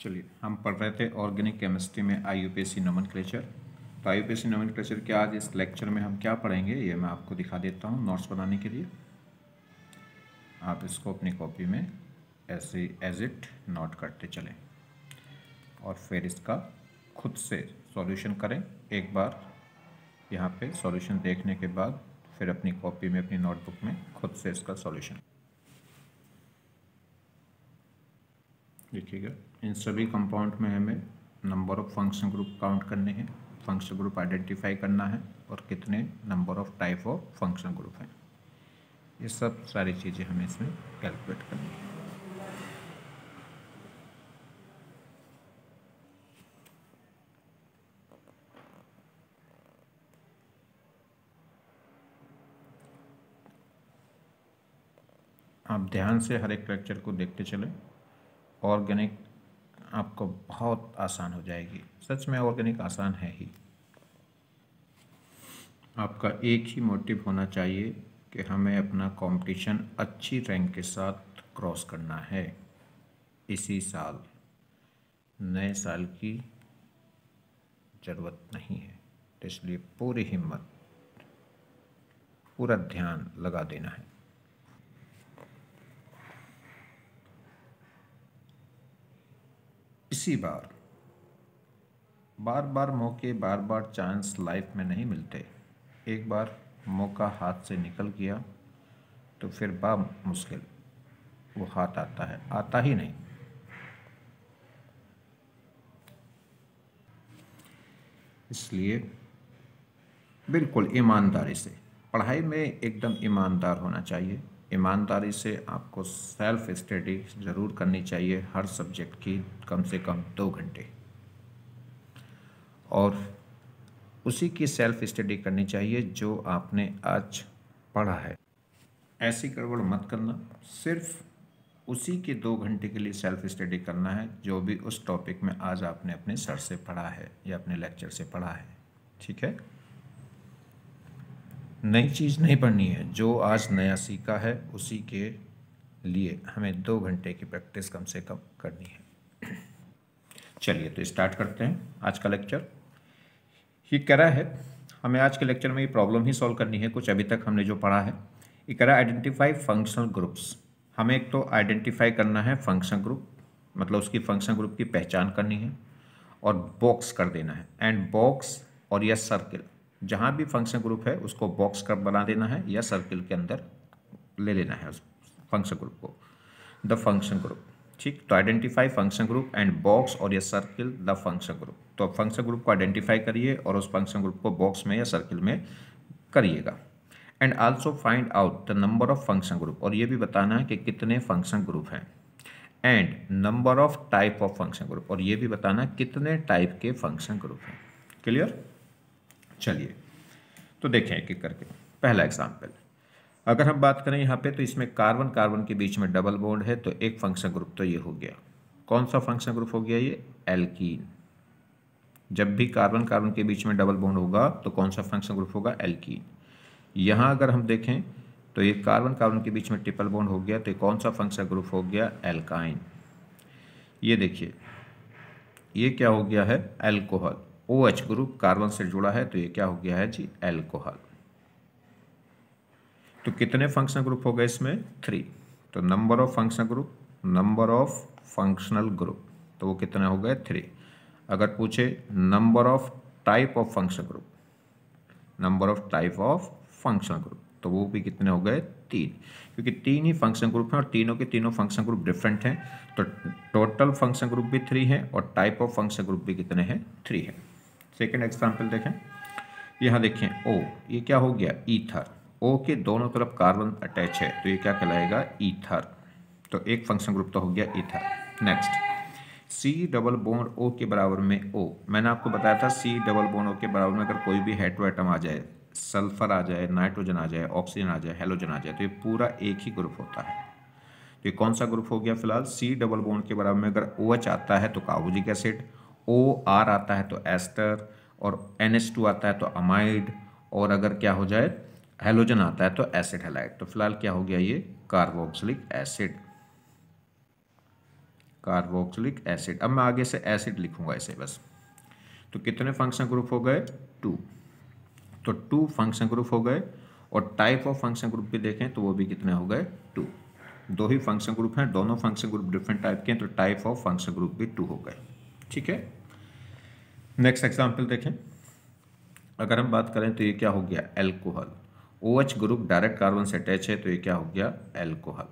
चलिए, हम पढ़ रहे थे ऑर्गेनिक केमिस्ट्री में आई यू पी सी नमन तो आई यू पी सी नमन के आज इस लेक्चर में हम क्या पढ़ेंगे, ये मैं आपको दिखा देता हूँ नोट्स बनाने के लिए। आप इसको अपनी कॉपी में ऐसे एज इट नोट करते चलें। और फिर इसका खुद से सॉल्यूशन करें, एक बार यहाँ पे सॉल्यूशन देखने के बाद फिर अपनी कॉपी में, अपनी नोटबुक में खुद से इसका सॉल्यूशन देखिएगा। इन सभी कंपाउंड में हमें number of function group count करने हैं। फ़ंक्शन ग्रुप आइडेंटिफाई करना है और कितने number of type of function group हैं। ये सब सारी चीज़ें हमें इसमें कैलकुलेट करनी है। आप ध्यान से हर एक लेक्चर को देखते चलें। ऑर्गेनिक आपको बहुत आसान हो जाएगी। सच में ऑर्गेनिक आसान है ही। आपका एक ही मोटिव होना चाहिए कि हमें अपना कंपटीशन अच्छी रैंक के साथ क्रॉस करना है। इसी साल, नए साल की ज़रूरत नहीं है। इसलिए पूरी हिम्मत, पूरा ध्यान लगा देना है। इसी बार बार बार मौके बार बार चांस लाइफ में नहीं मिलते। एक बार मौका हाथ से निकल गया तो फिर बा मुश्किल वो हाथ आता है, आता ही नहीं। इसलिए बिल्कुल ईमानदारी से, पढ़ाई में एकदम ईमानदार होना चाहिए। ईमानदारी से आपको सेल्फ स्टडी ज़रूर करनी चाहिए हर सब्जेक्ट की कम से कम दो घंटे। और उसी की सेल्फ स्टडी करनी चाहिए जो आपने आज पढ़ा है। ऐसी गड़बड़ मत करना। सिर्फ़ उसी के दो घंटे के लिए सेल्फ स्टडी करना है जो भी उस टॉपिक में आज आपने अपने सर से पढ़ा है या अपने लेक्चर से पढ़ा है। ठीक है? नई चीज़ नहीं पढ़नी है, जो आज नया सीखा है, उसी के लिए हमें दो घंटे की प्रैक्टिस कम से कम करनी है। चलिए तो स्टार्ट करते हैं आज का लेक्चर। ये कह रहा है, हमें आज के लेक्चर में ये प्रॉब्लम ही सॉल्व करनी है, कुछ अभी तक हमने जो पढ़ा है। ये है आइडेंटिफाई फंक्शनल ग्रुप्स। हमें एक तो आइडेंटिफाई करना है फ़ंक्शन ग्रुप मतलब उसकी फ़ंक्शन ग्रुप की पहचान करनी है, और बॉक्स कर देना है। एंड बॉक्स और यह सर्किल जहाँ भी फ़ंक्शन ग्रुप है, उसको बॉक्स कर बना देना है या सर्किल के अंदर ले लेना है उस फ़ंक्शन ग्रुप को। द फ़ंक्शन ग्रुप ठीक? तो identify function group and box और या सर्किल द फ़ंक्शन ग्रुप तो फ़ंक्शन ग्रुप को आइडेंटिफाई करिए और उस फ़ंक्शन ग्रुप को बॉक्स में या सर्किल में करिएगा। And also find out the number of function group और ये भी बताना है कि कितने फ़ंक्शन ग्रुप हैं। And number of type of function group और ये भी बताना कितने टाइप के फ़ंक्शन ग्रुप हैं। क्लियर चलिए तो देखें एक एक करके। पहला एग्ज़ाम्पल अगर हम बात करें यहाँ पे तो इसमें कार्बन कार्बन के बीच में डबल बॉन्ड है तो एक फ़ंक्शन ग्रुप तो ये हो गया। कौन सा फ़ंक्शन ग्रुप हो गया ये? एल्कीन जब भी कार्बन कार्बन के बीच में डबल बॉन्ड होगा तो कौन सा फ़ंक्शन ग्रुप होगा? एल्कीन यहाँ अगर हम देखें तो ये कार्बन कार्बन के बीच में ट्रिपल बॉन्ड हो गया तो कौन सा फ़ंक्शन ग्रुप हो गया? एल्काइन ये देखिए, ये क्या हो गया है? Alcohol O H group carbon से जुड़ा है तो ये क्या हो गया है जी? एल्कोहल तो कितने फंक्शनल ग्रुप हो गए इसमें? थ्री तो number of functional group number of functional group तो वो कितने हो गए? थ्री अगर पूछे number of type of function group number of type of functional group तो वो भी कितने हो गए? तीन क्योंकि तीन ही फ़ंक्शन ग्रुप हैं और तीनों के तीनों फ़ंक्शन ग्रुप डिफरेंट हैं तो टोटल फ़ंक्शन ग्रुप भी थ्री है और टाइप ऑफ़ फ़ंक्शन ग्रुप भी कितने हैं? थ्री है. सेकेंड एग्ज़ाम्पल देखें। यहाँ देखें, ओ, ये क्या हो गया? ईथर ओ के दोनों तरफ़ कार्बन अटैच है तो ये क्या कहलाएगा? ईथर तो एक फ़ंक्शन ग्रुप तो हो गया ether next C double bond O के बराबर में ओ मैंने आपको बताया था सी डबल बोन ओ के बराबर में अगर कोई भी हेट्रो आइटम आ जाए सल्फ़र आ जाए नाइट्रोजन आ जाए ऑक्सीजन आ जाए हेलोजन आ जाए तो ये पूरा एक ही ग्रुप होता है। तो ये कौन सा ग्रुप हो गया फ़िलहाल? सी डबल बोन के बराबर में अगर ओ OH आता है तो कार्बोजिक एसिड ओ आर आता है तो एस्टर और एन एस टू आता है तो अमाइड और अगर क्या हो जाए हेलोजन आता है तो एसिड हेलाइड तो फ़िलहाल क्या हो गया ये? कार्बोक्सिलिक एसिड कार्बोक्सिलिक एसिड अब मैं आगे से एसिड लिखूँगा ऐसे बस। तो कितने फ़ंक्शन ग्रुप हो गए? टू तो टू फ़ंक्शन ग्रुप हो गए और टाइप ऑफ़ फ़ंक्शन ग्रुप भी देखें तो वो भी कितने हो गए? टू दो ही फ़ंक्शन ग्रुप हैं, दोनों फ़ंक्शन ग्रुप डिफरेंट टाइप के हैं तो टाइप ऑफ़ फ़ंक्शन ग्रुप भी टू हो गए। ठीक है? नेक्स्ट एग्ज़ाम्पल देखें। अगर हम बात करें तो ये क्या हो गया? Alcohol O OH group direct carbon से अटैच है तो ये क्या हो गया? एल्कोहल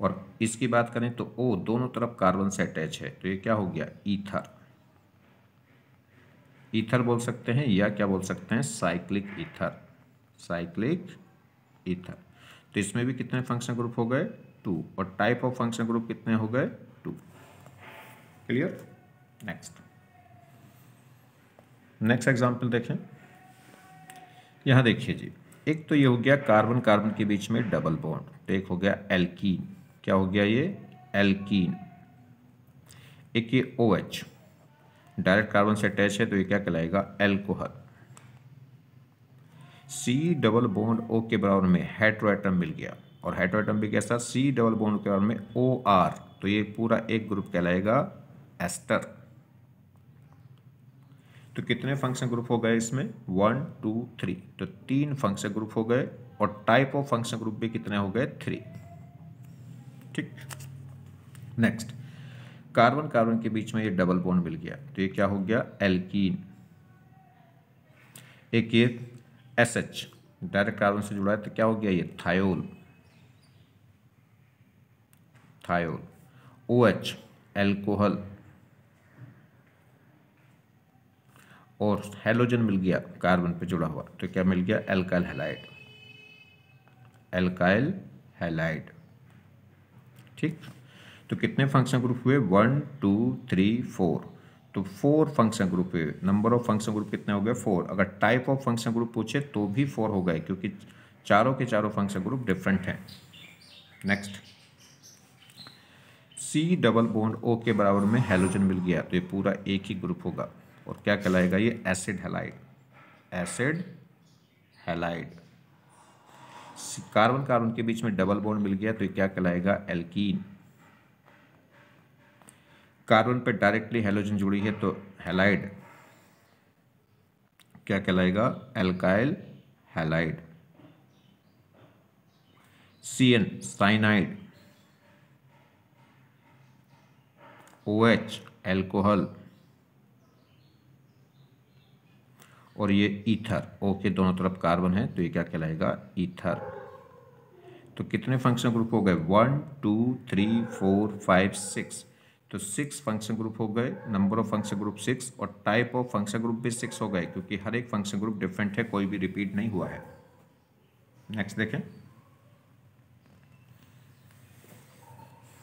और इसकी बात करें तो ओ दोनों तरफ़ कार्बन से अटैच है तो ये क्या हो गया? ईथर ईथर बोल सकते हैं या क्या बोल सकते हैं? साइक्लिक ईथर साइक्लिक ईथर तो इसमें भी कितने फ़ंक्शन ग्रुप हो गए? टू और टाइप ऑफ़ फ़ंक्शन ग्रुप कितने हो गए? Two clear next next example देखें। यहाँ देखिए जी। एक तो ये हो गया कार्बन कार्बन के बीच में डबल बॉन्ड तो एक हो गया एल्कीन क्या हो गया ये? एल्कीन एक ये ओ एच डायरेक्ट कार्बन से अटैच है तो ये क्या कहलाएगा? Alcohol C double bond O के बराबर में हेट्रोएटम मिल गया। और हेट्रोएटम भी कैसा? सी डबल बॉन्ड के बराबर में ओ आर तो ये पूरा एक ग्रुप कहलाएगा एस्टर। तो कितने फ़ंक्शन ग्रुप हो गए इसमें? वन टू थ्री तो तीन फ़ंक्शन ग्रुप हो गए और टाइप ऑफ़ फ़ंक्शन ग्रुप भी कितने हो गए? थ्री ठीक? नेक्स्ट कार्बन कार्बन के बीच में ये डबल बॉन्ड मिल गया। तो ये क्या हो गया? एल्कीन एक ये एस एच डायरेक्ट कार्बन से जुड़ा है तो क्या हो गया? ये thiol thiol O H alcohol और हेलोजन मिल गया कार्बन पे जुड़ा हुआ। तो क्या मिल गया? एल्काइल हेलाइड एल्काइल हेलाइड ठीक? तो कितने फ़ंक्शन ग्रुप हुए? वन टू थ्री फोर तो फोर फ़ंक्शन ग्रुप हुए नंबर ऑफ़ फ़ंक्शन ग्रुप कितने हो गए? फोर अगर टाइप ऑफ़ फ़ंक्शन ग्रुप पूछे तो भी फोर हो गए, क्योंकि चारों के चारों फ़ंक्शन ग्रुप डिफरेंट हैं। Next C double bond O के बराबर में हेलोजन मिल गया। तो ये पूरा एक ही ग्रुप होगा। और क्या कहलाएगा? ये acid halide acid halide carbon carbon के बीच में डबल बॉन्ड मिल गया तो ये क्या कहलाएगा? एल्कीन कार्बन पे डायरेक्टली हेलोजन जुड़ी है तो हेलाइड क्या कहलाएगा? Alkyl halide C N cyanide O H alcohol और ये ईथर ओ के दोनों तरफ़ कार्बन है तो ये क्या कहलाएगा? ईथर तो कितने फ़ंक्शन ग्रुप हो गए? One two three four five six तो सिक्स फ़ंक्शन ग्रुप हो गए number of function group six और टाइप ऑफ़ फ़ंक्शन ग्रुप भी सिक्स हो गए, क्योंकि हर एक फ़ंक्शन ग्रुप डिफरेंट है, कोई भी रिपीट नहीं हुआ है। नेक्स्ट देखें।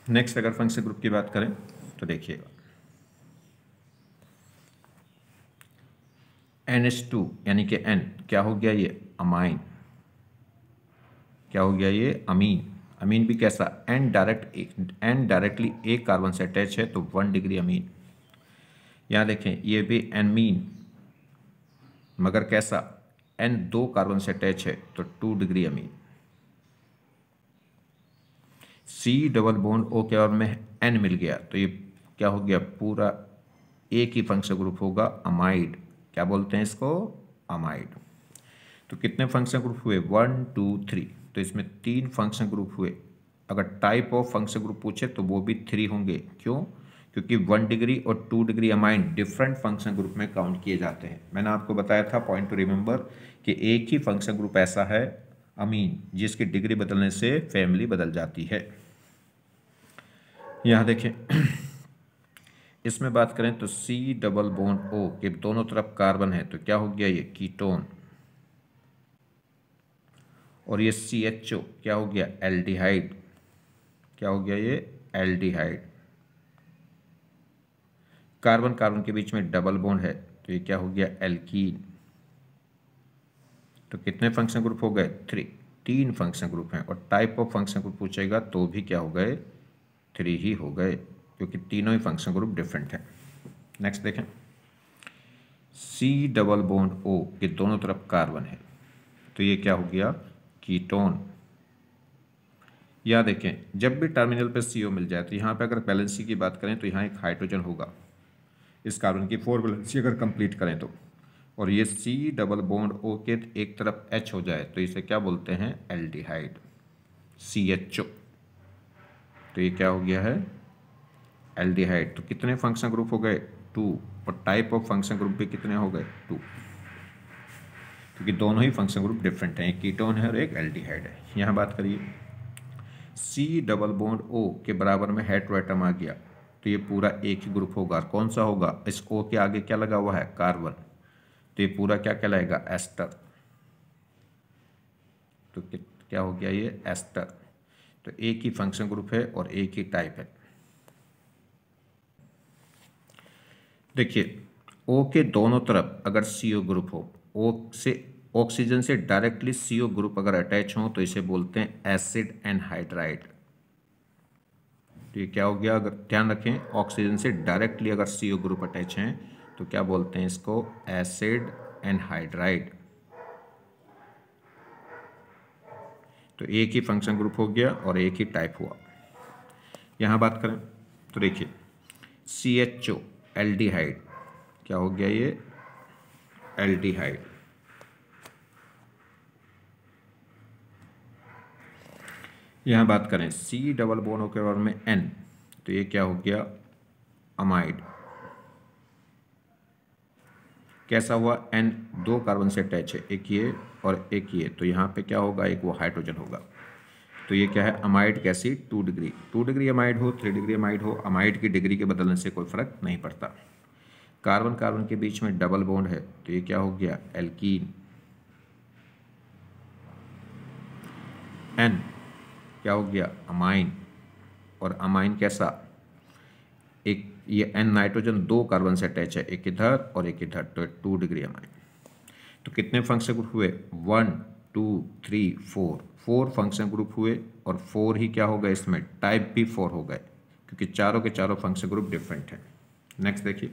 नेक्स्ट अगर फ़ंक्शन ग्रुप की बात करें तो देखिएगा। एन एच टू, यानी कि एन, क्या हो गया ये? अमाइन। क्या हो गया ये? अमीन। अमीन भी कैसा? एन डायरेक्ट एन डायरेक्टली एक कार्बन से अटैच है तो वन डिग्री अमीन। यहाँ देखें, ये भी एन मीन। मगर कैसा? एन दो कार्बन से अटैच है तो two degree amine. C double bond O के और में एन मिल गया तो ये क्या हो गया? पूरा एक ही फ़ंक्शन ग्रुप होगा, अमाइड। क्या बोलते हैं इसको? अमाइड तो कितने फ़ंक्शन ग्रुप हुए? वन टू थ्री तो इसमें तीन फ़ंक्शन ग्रुप हुए। अगर टाइप ऑफ़ फ़ंक्शन ग्रुप पूछे तो वो भी थ्री होंगे। क्यों? क्योंकि वन डिग्री और two degree amine different function group में काउंट किए जाते हैं। मैंने आपको बताया था पॉइंट टू रिमेंबर कि एक ही फ़ंक्शन ग्रुप ऐसा है अमीन जिसकी डिग्री बदलने से फैमिली बदल जाती है। यहाँ देखें। इसमें बात करें तो सी डबल बोन ओ के दोनों तरफ़ कार्बन है तो क्या हो गया ये? कीटोन और ये सी एच ओ क्या हो गया? एल्डिहाइड क्या हो गया ये? एल्डिहाइड कार्बन कार्बन के बीच में डबल बोन है तो ये क्या हो गया? एल्कीन तो कितने फ़ंक्शन ग्रुप हो गए? थ्री तीन फ़ंक्शन ग्रुप हैं, और टाइप ऑफ़ फ़ंक्शन ग्रुप पूछेगा तो भी क्या हो गए? थ्री ही हो गए. क्योंकि तीनों ही फ़ंक्शन ग्रुप डिफरेंट है। नेक्स्ट देखें। सी डबल बॉन्ड ओ के दोनों तरफ़ कार्बन है। तो ये क्या हो गया? कीटोन या देखें, जब भी टर्मिनल पर सी ओ मिल जाए तो यहाँ पे अगर बैलेंसी की बात करें तो यहाँ एक हाइड्रोजन होगा। इस कार्बन की फोर बैलेंसी अगर कंप्लीट करें तो। और ये सी डबल बॉन्ड ओ के एक तरफ़ एच हो जाए तो इसे क्या बोलते हैं? एल्डिहाइड सी एच ओ तो ये क्या हो गया है? एल्डिहाइड तो कितने फ़ंक्शन ग्रुप हो गए? टू और टाइप ऑफ़ फ़ंक्शन ग्रुप भी कितने हो गए? टू क्योंकि दोनों ही फ़ंक्शन ग्रुप डिफरेंट हैं, एक कीटोन है और एक एल्डिहाइड है। यहाँ बात करिए। सी डबल बॉन्ड ओ के बराबर में हेट्रोएटम आ गया। तो ये पूरा एक ही ग्रुप होगा। कौन सा होगा? इस ओ के आगे क्या लगा हुआ है? कार्बन तो ये पूरा क्या कहलाएगा? एस्टर तो क्या हो गया ये? एस्टर तो एक ही फ़ंक्शन ग्रुप है और एक ही टाइप है। देखिए ओ के दोनों तरफ़ अगर सी ओ ग्रुप हो ओ से ऑक्सीजन से डायरेक्टली सी ओ ग्रुप अगर अटैच हो तो इसे बोलते हैं एसिड एंड हाइड्राइड तो ये क्या हो गया? अगर ध्यान रखें ऑक्सीजन से डायरेक्टली अगर सी ओ ग्रुप अटैच हैं तो क्या बोलते हैं इसको? एसिड एंड हाइड्राइड तो एक ही फ़ंक्शन ग्रुप हो गया और एक ही टाइप हुआ। यहाँ बात करें तो देखिए सी एच ओ एल्डिहाइड। क्या हो गया ये? एल्डिहाइड। यहाँ बात करें सी डबल बोन के बारे में एन तो ये क्या हो गया? अमाइड कैसा हुआ? एन दो कार्बन से अटैच है, एक ये और एक ये तो यहाँ पे क्या होगा? एक वो हाइड्रोजन होगा। तो ये क्या है? अमाइड कैसी two degree two degree amide हो थ्री डिग्री अमाइड हो अमाइड की डिग्री के बदलने से कोई फ़र्क नहीं पड़ता। कार्बन कार्बन के बीच में डबल बॉन्ड है तो ये क्या हो गया? एल्कीन एन क्या हो गया? अमाइन और अमाइन कैसा? एक, ये एन नाइट्रोजन दो कार्बन से अटैच है, एक इधर और एक इधर तो टू डिग्री अमाइन तो कितने फ़ंक्शन हुए? One two three four four function group हुए और फोर ही क्या हो गए इसमें? टाइप भी फोर हो गए, क्योंकि चारों के चारों फ़ंक्शन ग्रुप डिफरेंट हैं। नेक्स्ट देखिए।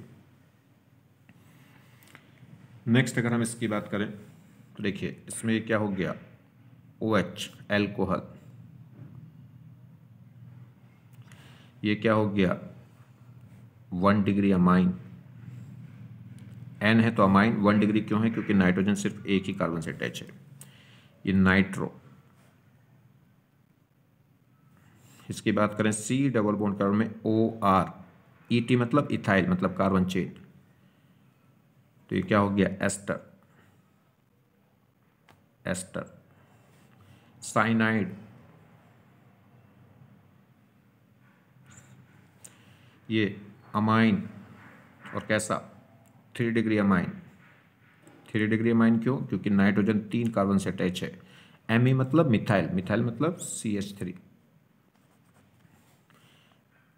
नेक्स्ट अगर हम इसकी बात करें तो देखिए, इसमें क्या हो गया? ओ एच एल्कोहल ये क्या हो गया? वन डिग्री अमाइन एन है तो अमाइन वन डिग्री क्यों है? क्योंकि नाइट्रोजन सिर्फ़ एक ही कार्बन से अटैच है। ये नाइट्रो इसकी बात करें सी डबल बॉन्ड कार्बन में ओ आर ई टी मतलब इथाइल मतलब कार्बन चेन तो ये क्या हो गया? एस्टर एस्टर साइनाइड ये अमाइन और कैसा? Three degree amine three degree amine क्यों? क्योंकि नाइट्रोजन तीन कार्बन से अटैच है। एम ई मतलब मिथाइल। मिथाइल मतलब C H three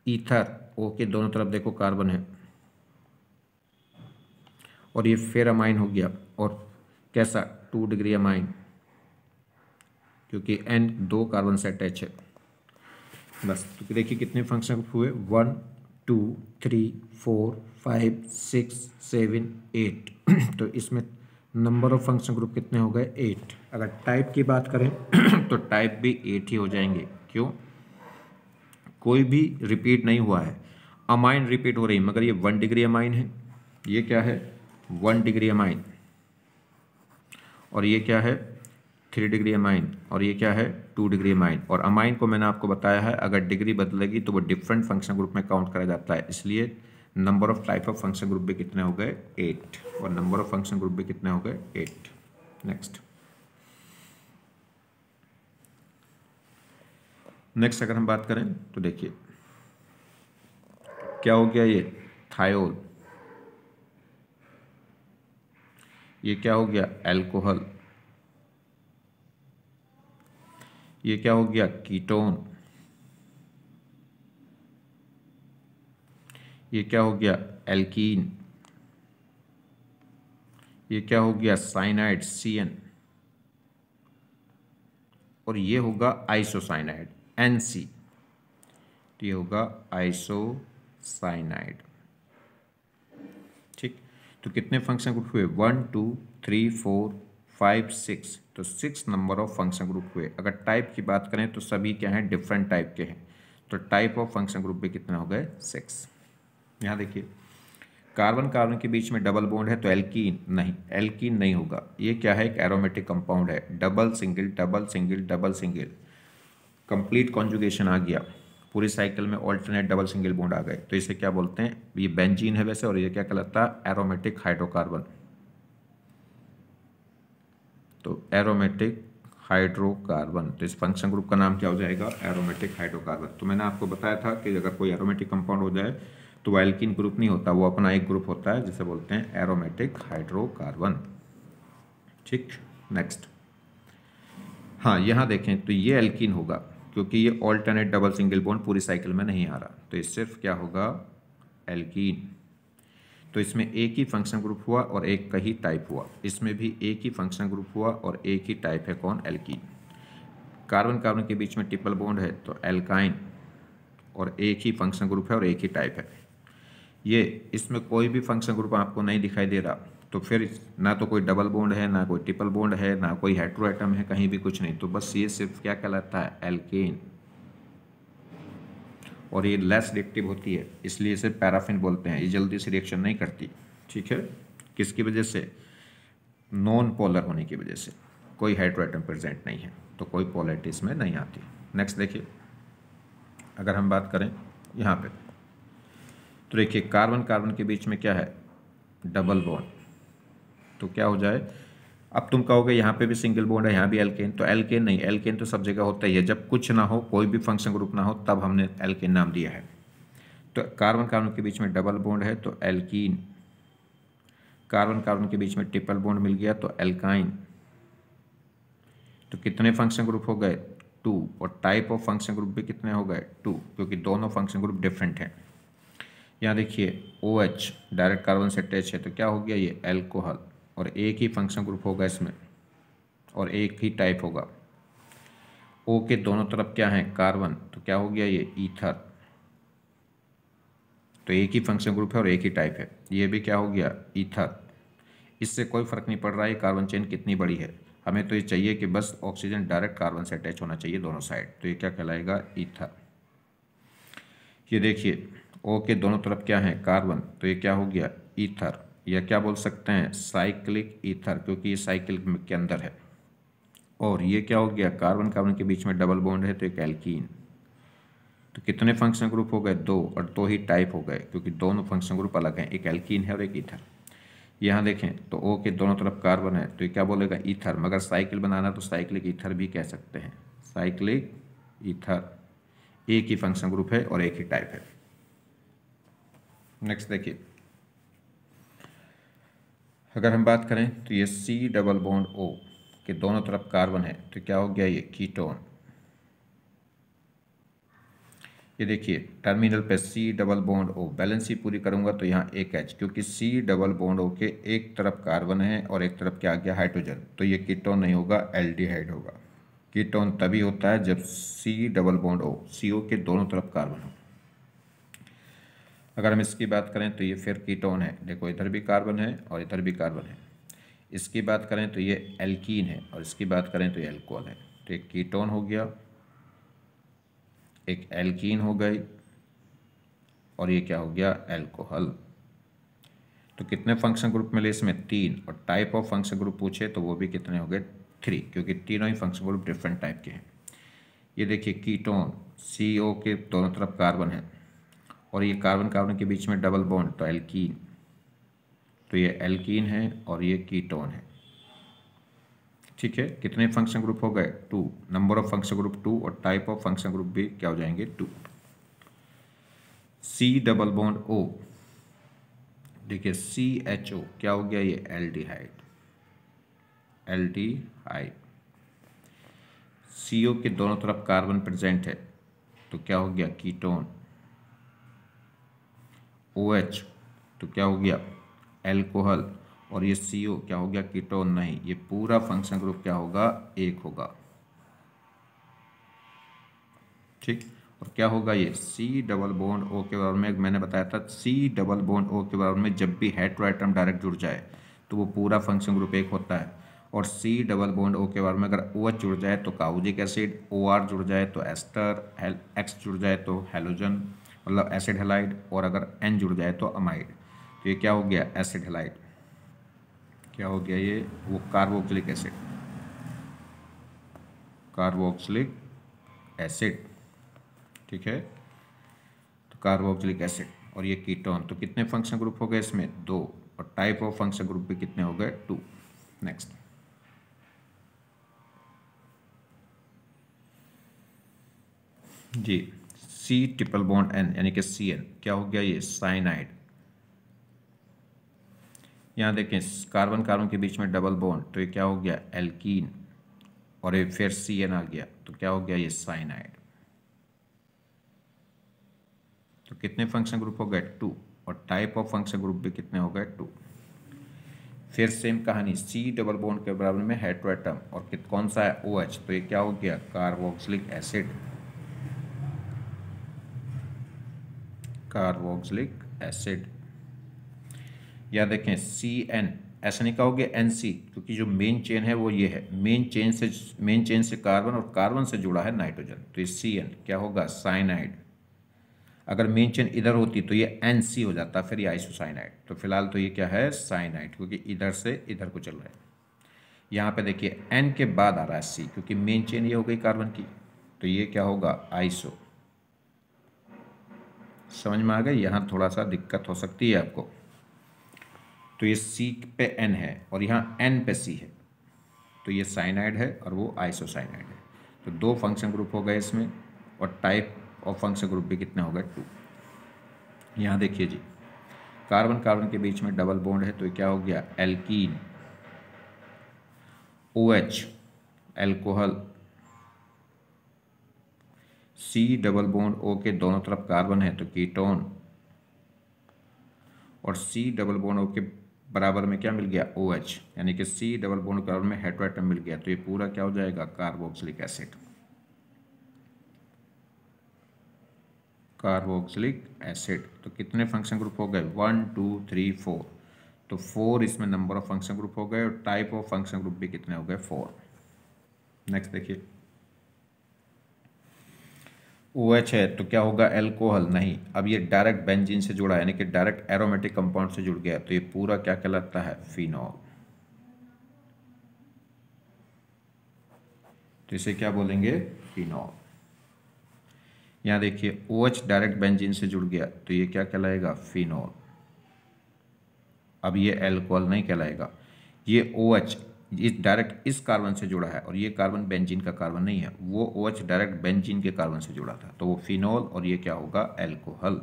ether O के दोनों तरफ़ देखो कार्बन है। और ये फेर अमाइन हो गया। और कैसा? टू डिग्री अमाइन क्योंकि एन दो कार्बन से अटैच है। बस तो देखिए कितने फ़ंक्शन हुए। One two three four five six seven eight तो इसमें नंबर ऑफ़ फ़ंक्शन ग्रुप कितने हो गए? एट। अगर टाइप की बात करें तो टाइप भी एट ही हो जाएँगे। क्यों? कोई भी रिपीट नहीं हुआ है। अमाइन रिपीट हो रही मगर ये वन डिग्री अमाइन है। ये क्या है? One degree amine. और ये क्या है? Three degree amine. और ये क्या है? Two degree amine. और अमाइन को मैंने आपको बताया है, अगर डिग्री बदलेगी तो वो डिफरेंट फ़ंक्शन ग्रुप में काउंट करा जाता है। इसलिए number of type of function group भी कितने हो गए? एट और नंबर ऑफ़ फ़ंक्शन ग्रुप भी कितने हो गए? एट नेक्स्ट नेक्स्ट अगर हम बात करें तो देखिए। क्या हो गया ये? थायोल ये क्या हो गया? एल्कोहल ये क्या हो गया? कीटोन ये क्या हो गया? एल्कीन। ये क्या हो गया? साइनाइड सी एन और ये होगा आइसोसाइनाइड एन सी तो ये होगा आइसोसाइनाइड। ठीक? तो कितने फ़ंक्शन ग्रुप हुए? One, two, three, four, five, six. तो six number of function group हुए। अगर टाइप की बात करें तो सभी क्या हैं? डिफरेंट टाइप के हैं। तो टाइप ऑफ़ फ़ंक्शन ग्रुप भी कितने हो गए? सिक्स। यहाँ देखिए, कार्बन कार्बन के बीच में डबल बॉन्ड है तो एल्कीन नहीं एल्कीन नहीं होगा। ये क्या है? एक एरोमेटिक कंपाउंड है। Double single double single double single complete conjugation आ गया। पूरी साइकिल में ऑल्टरनेट डबल सिंगल बॉन्ड आ गए। तो इसे क्या बोलते हैं? ये बेंजीन है वैसे और ये क्या कहलाता है? एरोमेटिक हाइड्रोकार्बन तो एरोमेटिक हाइड्रोकार्बन तो इस फ़ंक्शन ग्रुप का नाम क्या हो जाएगा? एरोमेटिक हाइड्रोकार्बन तो मैंने आपको बताया था कि अगर कोई एरोमेटिक कंपाउंड हो जाए तो एल्किन ग्रुप नहीं होता, वो अपना एक ग्रुप होता है, जिसे बोलते हैं एरोमेटिक हाइड्रोकार्बन ठीक नेक्स्ट हाँ यहाँ देखें तो ये एल्किन होगा, क्योंकि ये ऑल्टरनेट डबल सिंगल बॉन्ड पूरी साइकिल में नहीं आ रहा। तो ये सिर्फ़ क्या होगा? एल्कीन तो इसमें एक ही फ़ंक्शन ग्रुप हुआ और एक का ही टाइप हुआ। इसमें भी एक ही फ़ंक्शन ग्रुप हुआ और एक ही टाइप है कौन? एल्कीन कार्बन कार्बन के बीच में ट्रिपल बॉन्ड है तो एल्काइन और एक ही फ़ंक्शन ग्रुप है और एक ही टाइप है। ये इसमें कोई भी फ़ंक्शन ग्रुप आपको नहीं दिखाई दे रहा। तो फिर ना तो कोई डबल बॉन्ड है, ना कोई ट्रिपल बॉन्ड है, ना कोई हेट्रो एटम है, कहीं भी कुछ नहीं। तो बस ये सिर्फ़ क्या कहलाता है? एल्केन और ये लेस रिएक्टिव होती है, इसलिए इसे पैराफिन बोलते हैं। ये जल्दी से रिएक्शन नहीं करती, ठीक है? किसकी वजह से? नॉन पोलर होने की वजह से। कोई हाइड्रो आइटम प्रेजेंट नहीं है तो कोई पोलरिटी इसमें नहीं आती। नेक्स्ट देखिए, अगर हम बात करें यहाँ पे। तो देखिए, कार्बन कार्बन के बीच में क्या है? Double bond. तो क्या हो जाए? अब तुम कहोगे, यहाँ पे भी सिंगल बॉन्ड है, यहाँ भी एल्केन तो एल्केन नहीं एल्केन तो सब जगह होता ही है। जब कुछ ना हो, कोई भी फ़ंक्शन ग्रुप ना हो, तब हमने एल्केन नाम दिया है। तो कार्बन कार्बन के बीच में डबल बॉन्ड है तो एल्कीन कार्बन कार्बन के बीच में ट्रिपल बॉन्ड मिल गया तो एल्काइन तो कितने फ़ंक्शन ग्रुप हो गए? टू और टाइप ऑफ़ फ़ंक्शन ग्रुप भी कितने हो गए? टू क्योंकि दोनों फ़ंक्शन ग्रुप डिफरेंट हैं। यहाँ देखिए ओ एच डायरेक्ट कार्बन से अटैच है तो क्या हो गया ये? एल्कोहल और एक ही फ़ंक्शन ग्रुप होगा इसमें, और एक ही टाइप होगा। ओ के दोनों तरफ़ क्या है? कार्बन तो क्या हो गया ये? ईथर तो एक ही फ़ंक्शन ग्रुप है और एक ही टाइप है। ये भी क्या हो गया? ईथर इससे कोई फ़र्क नहीं पड़ रहा है कार्बन चेन कितनी बड़ी है। हमें तो ये चाहिए कि बस ऑक्सीजन डायरेक्ट कार्बन से अटैच होना चाहिए दोनों साइड तो ये क्या कहलाएगा? ईथर ये देखिए ओ के दोनों तरफ़ क्या है? कार्बन। तो ये क्या हो गया? ईथर। या क्या बोल सकते हैं? साइक्लिक ईथर, क्योंकि ये साइकिल के अंदर है। और ये क्या हो गया? कार्बन कार्बन के बीच में डबल बॉन्ड है तो एक एल्कीन। तो कितने फ़ंक्शन ग्रुप हो गए? दो, और दो ही टाइप हो गए, क्योंकि दोनों फ़ंक्शन ग्रुप अलग हैं। एक एल्कीन है और एक ईथर। यहाँ देखें तो ओ के दोनों तरफ़ कार्बन है तो ये क्या बोलेगा? ईथर। मगर साइकिल बनाना तो साइक्लिक ईथर भी कह सकते हैं। Cyclic ether. एक ही फ़ंक्शन ग्रुप है और एक ही टाइप है। नेक्स्ट देखिए। अगर हम बात करें तो ये सी डबल बॉन्ड ओ के दोनों तरफ़ कार्बन है तो क्या हो गया ये? कीटोन ये देखिए टर्मिनल पे C double bond O balance ही पूरी करूँगा तो यहाँ एक एच क्योंकि सी डबल बॉन्ड ओ के एक तरफ़ कार्बन है और एक तरफ़ क्या आ गया? हाइड्रोजन तो ये कीटोन नहीं होगा एल्डिहाइड होगा। कीटोन तभी होता है जब सी डबल बॉन्ड ओ सी ओ के दोनों तरफ़ कार्बन हो। अगर हम इसकी बात करें तो ये फिर कीटोन है। देखो, इधर भी कार्बन है और इधर भी कार्बन है। इसकी बात करें तो ये एल्कीन है और इसकी बात करें तो ये एल्कोहल है। तो एक कीटोन हो गया, एक एल्कीन हो गई और ये क्या हो गया? एल्कोहल। तो कितने फ़ंक्शन ग्रुप मिले इसमें? तीन। और टाइप ऑफ़ फ़ंक्शन ग्रुप पूछे तो वो भी कितने हो गए? थ्री, क्योंकि तीनों ही फ़ंक्शन ग्रुप डिफरेंट टाइप के हैं। ये देखिए, कीटोन सी ओ के दोनों तरफ़ कार्बन है। और ये कार्बन कार्बन के बीच में डबल बॉन्ड तो एल्कीन तो ये एल्कीन है और ये कीटोन है। ठीक है, कितने फ़ंक्शन ग्रुप हो गए? Two number of function group two और टाइप ऑफ़ फ़ंक्शन ग्रुप भी क्या हो जाएँगे? Two C double bond O देखिए सी एच ओ क्या हो गया ये? Aldehyde L D aldehyde C O के दोनों तरफ़ कार्बन प्रेजेंट है तो क्या हो गया? कीटोन ओ एच तो क्या हो गया? एल्कोहल और ये सी ओ क्या हो गया? कीटोन नहीं. ये पूरा फ़ंक्शन ग्रुप क्या होगा? एक होगा। ठीक? और क्या होगा ये? सी डबल बॉन्ड ओ के बराबर में, मैंने बताया था सी डबल बॉन्ड ओ के बराबर में जब भी हेट्रो आइटम डायरेक्ट जुड़ जाए तो वो पूरा फ़ंक्शन ग्रुप एक होता है। और सी डबल बॉन्ड ओ के बारे में अगर ओ एच जुड़ जाए तो काउजिक एसिड ओ आर जुड़ जाए तो एस्टर एक्स जुड़ जाए तो हेलोजन मतलब एसिड हेलाइड और अगर एन जुड़ जाए तो अमाइड तो ये क्या हो गया? एसिड हेलाइड क्या हो गया ये? वो कार्बोक्सिलिक एसिड कार्बोक्सिलिक एसिड ठीक है? तो कार्बोक्सिलिक एसिड और ये कीटोन तो कितने फ़ंक्शन ग्रुप हो गए इसमें? दो। और टाइप ऑफ़ फ़ंक्शन ग्रुप भी कितने हो गए? टू नेक्स्ट जी। सी ट्रिपल बॉन्ड एन यानी कि सी एन क्या हो गया ये? साइनाइड यहाँ देखें कार्बन कार्बन के बीच में डबल बॉन्ड तो ये क्या हो गया? एल्कीन और ये फिर सी एन आ गया तो क्या हो गया? ये साइनाइड तो कितने फ़ंक्शन ग्रुप हो गए? टू और टाइप ऑफ़ फ़ंक्शन ग्रुप भी कितने हो गए? टू फिर सेम कहानी सी डबल बॉन्ड के बराबर में हेट्रोएटम और कौन सा है? ओ OH, तो ये क्या हो गया? कार्बोक्सिलिक एसिड कार्बोक्सिलिक एसिड या देखें सी एन ऐसा नहीं कहोगे एन सी क्योंकि जो मेन चेन है वो ये है। मेन चेन से मेन चेन से कार्बन और कार्बन से जुड़ा है नाइट्रोजन तो ये सी एन क्या होगा? साइनाइड अगर मेन चेन इधर होती तो ये एन सी हो जाता, फिर ये आइसोसाइनाइड तो फ़िलहाल तो ये क्या है? साइनाइड क्योंकि इधर से इधर को चल रहा है। यहाँ पे देखिए एन के बाद आ रहा है सी क्योंकि मेन चेन ये हो गई कार्बन की। तो ये क्या होगा? आइसो समझ में आ गई यहाँ थोड़ा सा दिक्कत हो सकती है आपको। तो ये सी पे एन है और यहाँ एन पे सी है। तो ये साइनाइड है और वो आइसोसाइनाइड है। तो दो फ़ंक्शन ग्रुप हो गए इसमें और टाइप ऑफ़ फ़ंक्शन ग्रुप भी कितने हो गए? टू यहाँ देखिए जी। कार्बन कार्बन के बीच में डबल बॉन्ड है तो क्या हो गया? Alkene O H alcohol C double bond O के दोनों तरफ़ कार्बन है तो कीटोन और सी डबल बॉन्ड ओ के बराबर में क्या मिल गया? ओ OH यानी कि सी डबल बॉन्ड कार्बन में हेट्रोएटम मिल गया। तो ये पूरा क्या हो जाएगा? कार्बोक्सिलिक एसिड कार्बोक्सिलिक एसिड तो कितने फ़ंक्शन ग्रुप हो गए? वन टू थ्री फोर तो फोर इसमें नंबर ऑफ़ फ़ंक्शन ग्रुप हो गए और टाइप ऑफ़ फ़ंक्शन ग्रुप भी कितने हो गए? फोर नेक्स्ट देखिए। ओ है तो क्या होगा? एल्कोहल नहीं। अब ये डायरेक्ट बेंजीन से जुड़ा है यानी कि डायरेक्ट एरोमेटिक कंपाउंड से जुड़ गया तो ये पूरा क्या कहलाता है? फिनॉल तो इसे क्या बोलेंगे? फिनॉल यहाँ देखिए ओ OH डायरेक्ट बेंजीन से जुड़ गया तो ये क्या कहलाएगा? फिनॉल अब ये एल्कोहल नहीं कहलाएगा। ये ओ इस डायरेक्ट इस कार्बन से जुड़ा है और ये कार्बन बेंजीन का कार्बन नहीं है, वो ओ OH डायरेक्ट बेंजीन के कार्बन से जुड़ा था। तो वो फिनॉल और ये क्या होगा? एल्कोहल।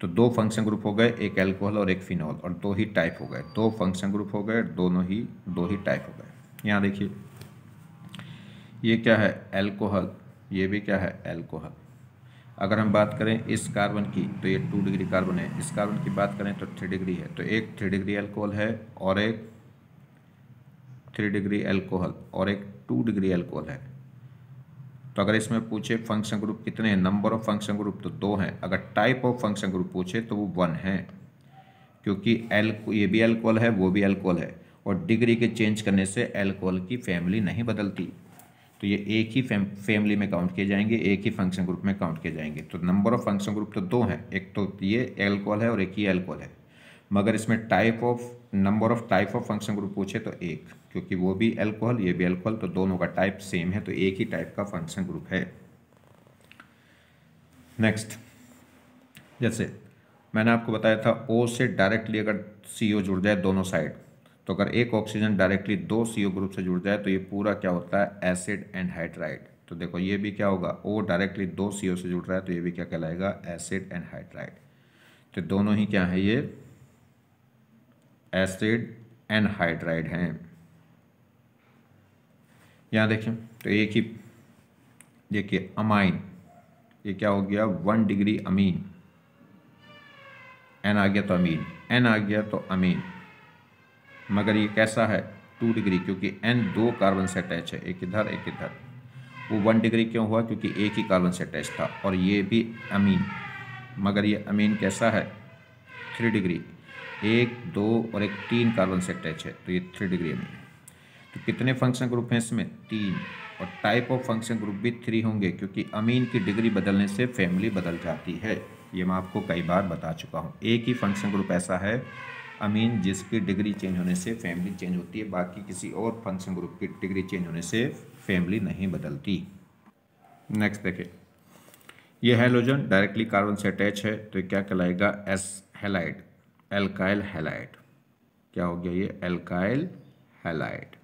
तो दो फ़ंक्शन ग्रुप हो गए, एक एल्कोहल और एक फिनॉल, और दो ही टाइप हो गए। दो फ़ंक्शन ग्रुप हो गए, दोनों ही, दो ही टाइप हो गए। यहाँ देखिए, ये क्या है? एल्कोहल। ये भी क्या है? एल्कोहल। अगर हम बात करें इस कार्बन की तो ये टू डिग्री कार्बन है। इस कार्बन की बात करें तो थ्री डिग्री है। तो एक थ्री डिग्री एल्कोहल है और एक थ्री डिग्री एल्कोहल और एक टू डिग्री एल्कोहल है। तो अगर इसमें पूछे फ़ंक्शन ग्रुप कितने हैं? नंबर ऑफ़ फ़ंक्शन ग्रुप तो दो हैं। अगर टाइप ऑफ़ फ़ंक्शन ग्रुप पूछे तो वो वन है। क्योंकि एल ये भी एल्कोहल है, वो भी एल्कोहल है। और डिग्री के चेंज करने से एल्कोहल की फैमिली नहीं बदलती। तो ये एक ही फैम, फैमिली में काउंट किए जाएँगे एक ही फ़ंक्शन ग्रुप में काउंट किए जाएँगे। तो नंबर ऑफ़ फ़ंक्शन ग्रुप तो दो हैं। एक तो ये एल्कोहल है और एक ही एल्कोहल है। मगर इसमें type of number of type of function group पूछे तो एक क्योंकि वो भी एल्कोहल ये भी एल्कोहल तो दोनों का टाइप सेम है तो एक ही टाइप का फ़ंक्शन ग्रुप है। नेक्स्ट जैसे मैंने आपको बताया था ओ से डायरेक्टली अगर सी ओ जुड़ जाए दोनों साइड तो अगर एक ऑक्सीजन डायरेक्टली दो सीओ ग्रुप से जुड़ जाए तो ये पूरा क्या होता है? एसिड एंड हाइड्राइड तो देखो, ये भी क्या होगा? ओ डायरेक्टली दो सीओ से जुड़ रहा है तो ये भी क्या कहलाएगा? एसिड एंड हाइड्राइड तो दोनों ही क्या है ये? एसिड एंड हाइड्राइड हैं। यहाँ देखें तो एक ही, देखिए अमाइन ये क्या हो गया? वन डिग्री अमीन एन आ गया तो अमीन एन आ गया तो अमीन मगर ये कैसा है? टू डिग्री क्योंकि एन दो कार्बन से अटैच है। एक इधर एक इधर। वो वन डिग्री क्यों हुआ? क्योंकि एक ही कार्बन से अटैच था, और ये भी अमीन मगर ये अमीन कैसा है? थ्री डिग्री एक, दो और एक तीन कार्बन से अटैच है तो ये थ्री डिग्री अमीन है। तो कितने फ़ंक्शन ग्रुप हैं इसमें? तीन। और टाइप ऑफ़ फ़ंक्शन ग्रुप भी थ्री होंगे, क्योंकि अमीन की डिग्री बदलने से फैमिली बदल जाती है। ये मैं आपको कई बार बता चुका हूँ। एक ही फ़ंक्शन ग्रुप ऐसा है अमीन जिसकी डिग्री चेंज होने से फैमिली चेंज होती है, बाकी किसी और फ़ंक्शन ग्रुप की डिग्री चेंज होने से फैमिली नहीं बदलती। नेक्स्ट देखिए। ये हेलोजन डायरेक्टली कार्बन से अटैच है तो क्या कहलाएगा? एस हेलाइड एल्काइल हेलाइड क्या हो गया ये? एल्काइल हेलाइड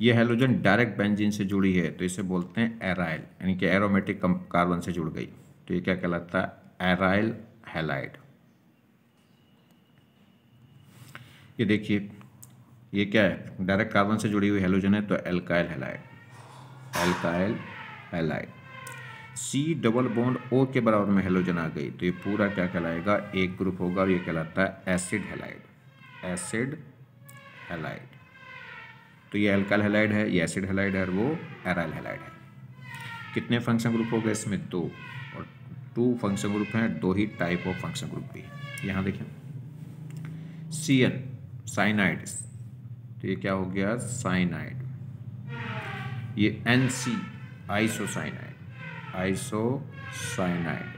ये हेलोजन डायरेक्ट बेंजीन से जुड़ी है तो इसे बोलते हैं एराइल यानी कि एरोमेटिक कार्बन से जुड़ गई। तो ये क्या कहलाता है? एराइल हेलाइड ये देखिए, ये क्या है? डायरेक्ट कार्बन से जुड़ी हुई हेलोजन है तो alkyl halide alkyl halide C double bond O के बराबर में हेलोजन आ गई तो ये पूरा क्या कहलाएगा? एक ग्रुप होगा और ये कहलाता है एसिड हेलाइड एसिड हेलाइड तो ये एल्काइल हेलाइड है, ये एसिड हेलाइड है, और वो एराइल हेलाइड है. कितने फ़ंक्शन ग्रुप हो गए इसमें? दो. और टू फ़ंक्शन ग्रुप हैं, दो ही टाइप ऑफ़ फ़ंक्शन ग्रुप भी यहाँ देखें. सी एन साइनाइड तो ये क्या हो गया? साइनाइड ये N C isocyanide isocyanide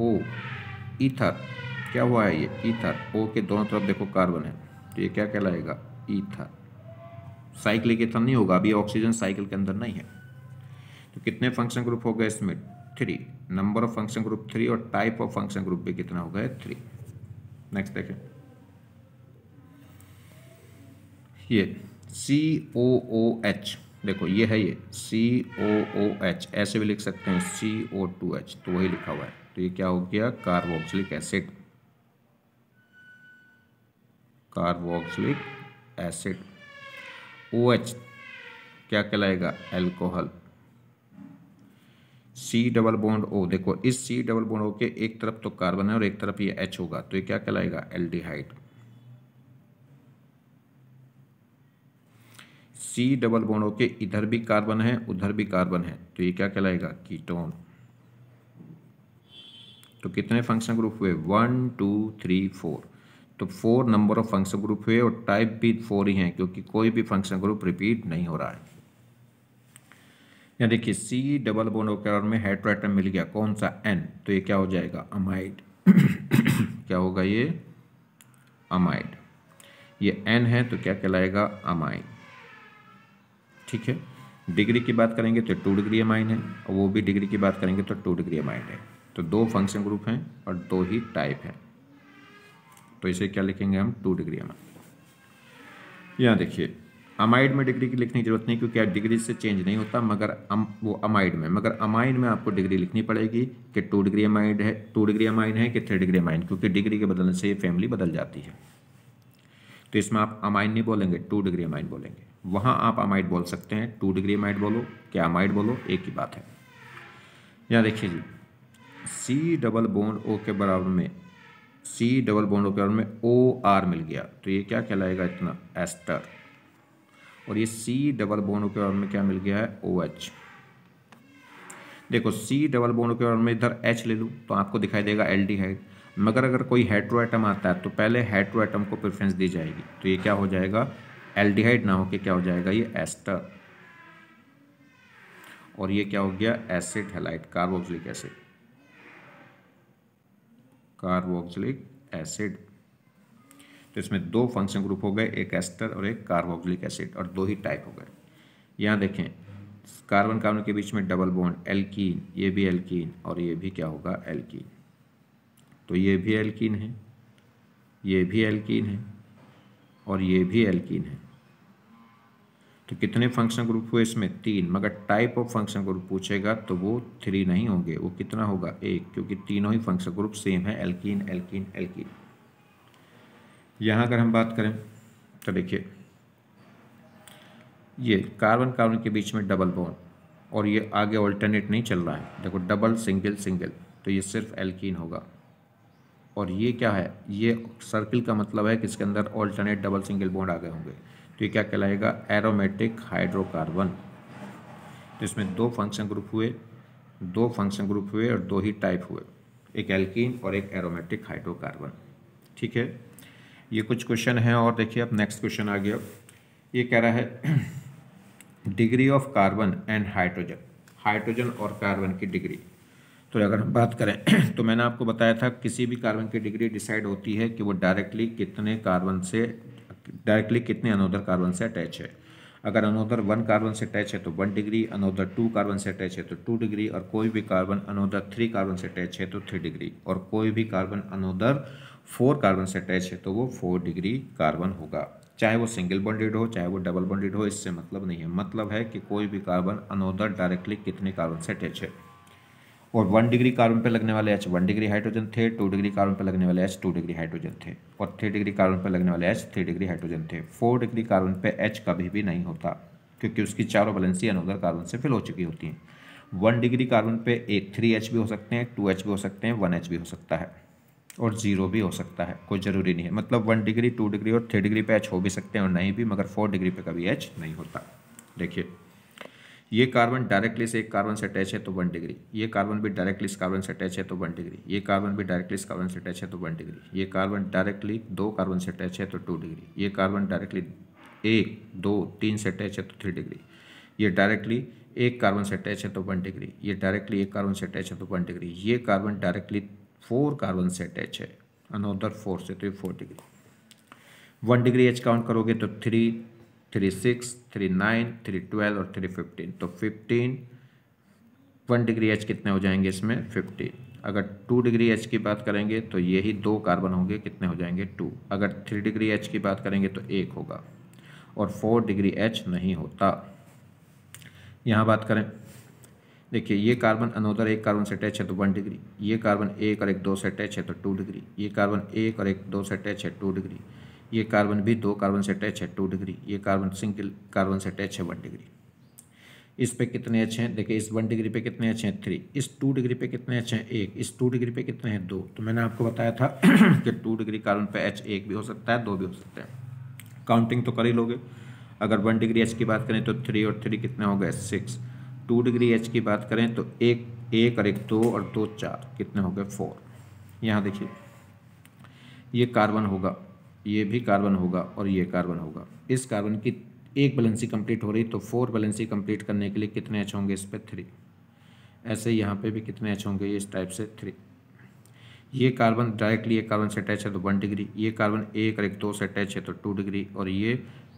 O ether क्या हुआ है ये? ईथर ओ के दोनों तरफ़ देखो कार्बन है। तो ये क्या कहलाएगा? ईथर साइक्लिक इथर नहीं होगा। अभी ऑक्सीजन साइकिल के अंदर नहीं है। तो कितने फ़ंक्शन ग्रुप हो गए इसमें? Three number of function group three और टाइप ऑफ़ फ़ंक्शन ग्रुप भी कितना हो गया थ्री नेक्स्ट देखें। ये सी ओ ओ एच देखो ये है ये सी ओ ओ एच ऐसे भी लिख सकते हैं सी ओ टू एच तो वही लिखा हुआ है। तो ये क्या हो गया? Carboxylic acid carboxylic acid O H क्या कहलाएगा? Alcohol C double bond O देखो इस सी डबल बॉन्ड ओ के एक तरफ़ तो कार्बन है और एक तरफ़ ये एच होगा तो ये क्या कहलाएगा? एल्डिहाइड सी डबल बॉन्ड के इधर भी कार्बन है, उधर भी कार्बन है। तो ये क्या कहलाएगा? कीटोन तो कितने फ़ंक्शन ग्रुप हुए? वन टू थ्री फोर तो four number of function group हुए और टाइप भी फोर ही हैं, क्योंकि कोई भी फ़ंक्शन ग्रुप रिपीट नहीं हो रहा है। यहाँ देखिए सी डबल बॉन्ड के में हाइड्रोएटम मिल गया। कौन सा? एन तो ये क्या हो जाएगा? अमाइड क्या होगा ये? अमाइड ये एन है तो क्या कहलाएगा? अमाइड ठीक है। डिग्री की बात करेंगे तो टू डिग्री अमाइन है, और वो भी डिग्री की बात करेंगे तो टू डिग्री अमाइन है। तो दो फ़ंक्शन ग्रुप हैं और दो ही टाइप हैं। तो इसे क्या लिखेंगे हम? टू डिग्री अमाइन यहाँ देखिए अमाइड में डिग्री की लिखने की ज़रूरत नहीं क्योंकि डिग्री से चेंज नहीं होता, मगर अम वो अमाइड में मगर अमाइन में आपको डिग्री लिखनी पड़ेगी कि टू डिग्री अमाइड है टू डिग्री अमाइन है कि थ्री डिग्री अमाइन क्योंकि डिग्री के बदलने से ये फैमिली बदल जाती है। तो इसमें आप अमाइन नहीं बोलेंगे टू डिग्री अमाइन बोलेंगे। वहाँ आप अमाइड बोल सकते हैं टू डिग्री अमाइड बोलो, क्या अमाइड बोलो, एक ही बात है। यहाँ देखिए जी सी डबल बोन्ड ओ के बराबर में सी डबल बोन्ड ओ के बराबर में ओ आर मिल गया। तो ये क्या कहलाएगा इतना? एस्टर और ये सी डबल बोन्ड ओ के बराबर में क्या मिल गया है? ओ एच देखो सी डबल बोन्ड के बराबर में इधर एच ले लूँ तो आपको दिखाई देगा एल डी हाइड मगर अगर कोई हेट्रो एटम आता है तो पहले हेट्रो एटम को प्रेफरेंस दी जाएगी। तो ये क्या हो जाएगा? एल्डिहाइड ना होके क्या हो जाएगा? ये एस्टर। और ये क्या हो गया? Acid halide carboxylic acid. Carboxylic acid. तो इसमें दो फ़ंक्शन ग्रुप हो गए, एक एस्टर और एक कार्बोक्सिलिक एसिड, और दो ही टाइप हो गए। यहाँ देखें, कार्बन कार्बन के बीच में डबल बॉन्ड, एल्कीन, ये भी एल्कीन, और ये भी क्या होगा? एल्कीन। तो ये भी एल्कीन है, ये भी एल्कीन है, और ये भी एल्कीन है। तो कितने फ़ंक्शन ग्रुप हुए इसमें? तीन। मगर टाइप ऑफ़ फ़ंक्शन ग्रुप पूछेगा तो वो थ्री नहीं होंगे। वो कितना होगा? एक। क्योंकि तीनों ही फ़ंक्शन ग्रुप सेम है। एल्कीन एल्कीन एल्कीन यहाँ अगर हम बात करें तो देखिए, ये कार्बन कार्बन के बीच में डबल बॉन्ड और ये आगे ऑल्टरनेट नहीं चल रहा है। देखो डबल सिंगल सिंगल तो ये सिर्फ़ एल्कीन होगा। और ये क्या है? ये सर्किल का मतलब है कि इसके अंदर ऑल्टरनेट डबल सिंगल बॉन्ड आ गए होंगे। तो ये क्या कहलाएगा? एरोमेटिक हाइड्रोकार्बन तो इसमें दो फ़ंक्शन ग्रुप हुए, दो फ़ंक्शन ग्रुप हुए और दो ही टाइप हुए, एक एल्कीन और एक एरोमेटिक हाइड्रोकार्बन ठीक है? ये कुछ क्वेश्चन है और देखिए अब नेक्स्ट क्वेश्चन आ गया ये कह रहा है degree of carbon and hydrogen hydrogen और कार्बन की डिग्री तो अगर हम बात करें तो मैंने आपको बताया था, किसी भी कार्बन की डिग्री डिसाइड होती है कि वो डायरेक्टली कितने कार्बन से डायरेक्टली कितने अनोदर कार्बन से अटैच है। अगर अनोदर वन कार्बन से अटैच है तो one degree another two carbon से अटैच है तो टू डिग्री और कोई भी कार्बन अनोदर थ्री कार्बन से अटैच है तो थ्री डिग्री और कोई भी कार्बन अनोदर फोर कार्बन से अटैच है तो वो फोर डिग्री कार्बन होगा। चाहे वो सिंगल बॉन्डेड हो, चाहे वो डबल बॉन्डेड हो, इससे मतलब नहीं है। मतलब है कि कोई भी कार्बन अनोदर डायरेक्टली कितने कार्बन से अटैच है। और वन डिग्री कार्बन पे लगने वाले एच वन डिग्री हाइड्रोजन थे टू डिग्री कार्बन पे लगने वाले एच टू डिग्री हाइड्रोजन थे और थ्री डिग्री कार्बन पे लगने वाले एच थ्री डिग्री हाइड्रोजन थे। फोर डिग्री कार्बन पे एच कभी भी नहीं होता, क्योंकि उसकी चारों वैलेंसी अनोदर कार्बन से फिल हो चुकी होती हैं। वन डिग्री कार्बन पे एक थ्री एच भी हो सकते हैं टू एच भी हो सकते हैं वन एच भी हो सकता है और ज़ीरो भी हो सकता है, कोई ज़रूरी नहीं है। मतलब वन डिग्री टू डिग्री और थ्री डिग्री पे एच हो भी सकते हैं और नहीं भी, मगर फोर डिग्री पे कभी एच नहीं होता। देखिए। ये कार्बन डायरेक्टली से एक कार्बन से अटैच है तो वन डिग्री ये कार्बन भी डायरेक्टली इस कार्बन से अटैच है तो वन डिग्री ये कार्बन भी डायरेक्टली इस कार्बन से अटैच है तो वन डिग्री ये कार्बन डायरेक्टली दो कार्बन से अटैच है तो टू डिग्री ये कार्बन डायरेक्टली एक, दो, तीन से अटैच है तो थ्री डिग्री ये डायरेक्टली एक कार्बन से अटैच है तो वन डिग्री ये डायरेक्टली एक कार्बन से अटैच है तो वन डिग्री ये कार्बन डायरेक्टली फोर कार्बन से अटैच है. अनोदर फोर से तो ये four degree one degree H count करोगे तो three three six three nine three twelve और थ्री फिफ्टीन तो फिफ्टीन वन डिग्री एच कितने हो जाएँगे इसमें? फिफ्टीन अगर टू डिग्री एच की बात करेंगे तो यही दो कार्बन होंगे, कितने हो जाएँगे? टू अगर थ्री डिग्री एच की बात करेंगे तो एक होगा। और फोर डिग्री एच नहीं होता। यहाँ बात करें। देखिए, ये कार्बन अनोदर एक कार्बन से अटैच है तो वन डिग्री ये कार्बन एक और एक दो से अटैच है तो टू डिग्री ये कार्बन एक और एक दो से अटैच है टू डिग्री ये कार्बन भी दो, कार्बन से अटैच है टू डिग्री। ये कार्बन सिंगल, कार्बन से अटैच है, वन डिग्री। इस पे कितने अच्छे हैं? देखिए, इस वन डिग्री पे कितने अच्छे हैं? थ्री। इस टू डिग्री पे कितने अच्छे हैं? एक। इस टू डिग्री पे कितने हैं? दो। तो मैंने आपको बताया था कि टू डिग्री कार्बन पे एच एक भी हो सकता है, दो भी हो सकता है। काउंटिंग तो कर ही लोगे। अगर वन डिग्री एच की बात करें तो थ्री और थ्री कितने हो गए? सिक्स। टू डिग्री एच की बात करें तो एक एक और एक दो और दो चार कितने हो गए? फोर। यहाँ देखिए, ये कार्बन होगा। ये भी कार्बन होगा और ये कार्बन होगा। इस कार्बन की एक बैलेंसी कंप्लीट हो रही तो फोर बैलेंसी कंप्लीट करने के लिए कितने एच होंगे इस पर थ्री। ऐसे यहाँ पे भी कितने एच होंगे इस टाइप से? थ्री। ये कार्बन डायरेक्टली एक कार्बन से अटैच है तो वन डिग्री ये कार्बन एक और एक दो से अटैच है तो टू डिग्री और ये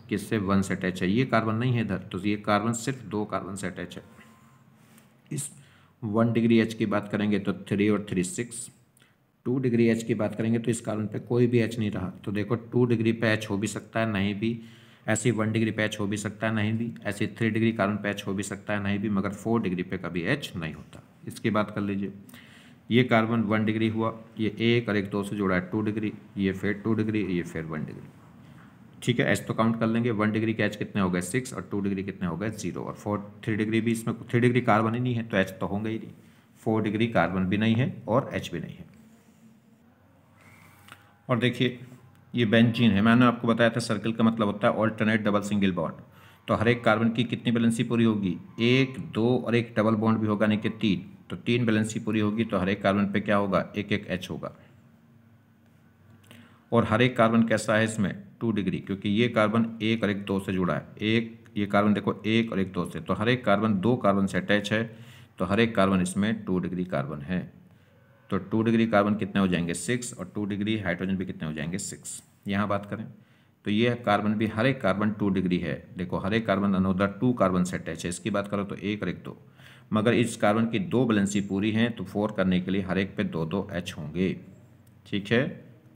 किससे? वन से अटैच है। ये कार्बन नहीं है इधर। तो ये कार्बन सिर्फ़ दो कार्बन से अटैच है। इस वन डिग्री एच की बात करेंगे तो थ्री और three six two degree H की बात करेंगे तो इस कार्बन पे कोई भी एच नहीं रहा। तो देखो, टू डिग्री पे एच हो भी सकता है, नहीं भी। ऐसी वन डिग्री पे एच हो भी सकता है, नहीं भी। ऐसी थ्री डिग्री कार्बन पे एच हो भी सकता है, नहीं भी, मगर फोर डिग्री पे कभी एच नहीं होता। इसकी बात कर लीजिए। ये कार्बन वन डिग्री हुआ, ये एक और एक दो से जुड़ा है टू डिग्री, ये फिर टू डिग्री, ये फिर वन डिग्री। ठीक है एच तो काउंट कर लेंगे। वन डिग्री के एच कितने हो गए? सिक्स और टू डिग्री कितने हो गए? ज़ीरो। और फोर, थ्री डिग्री भी इसमें, थ्री डिग्री कार्बन ही नहीं है तो एच तो होंगे ही नहीं। फोर डिग्री कार्बन भी नहीं है और एच भी नहीं है। और देखिए, ये बेंजीन है। मैंने आपको बताया था सर्कल का मतलब होता है ऑल्टरनेट डबल सिंगल बॉन्ड तो हर एक कार्बन की कितनी बैलेंसी पूरी होगी? एक, दो और एक डबल बॉन्ड भी होगा नहीं कि तीन। तो तीन बैलेंसी पूरी होगी तो हर एक कार्बन पे क्या होगा? एक एक एच होगा। और हर एक कार्बन कैसा है इसमें? टू डिग्री क्योंकि ये कार्बन एक और एक दो से जुड़ा है। एक, ये कार्बन देखो, एक और एक दो से। तो हर एक कार्बन दो कार्बन से अटैच है तो हर एक कार्बन इसमें टू डिग्री कार्बन है। तो टू डिग्री कार्बन कितने हो जाएँगे? सिक्स और टू डिग्री हाइड्रोजन भी कितने हो जाएँगे? सिक्स यहाँ बात करें। तो ये कार्बन भी हर एक कार्बन टू डिग्री है। देखो, हर एक कार्बन अनोदर टू कार्बन से अटैच है इसकी बात करो तो एक और एक दो। मगर इस कार्बन की दो बैलेंसी पूरी हैं तो फोर करने के लिए हर एक पे दो दो एच होंगे। ठीक है?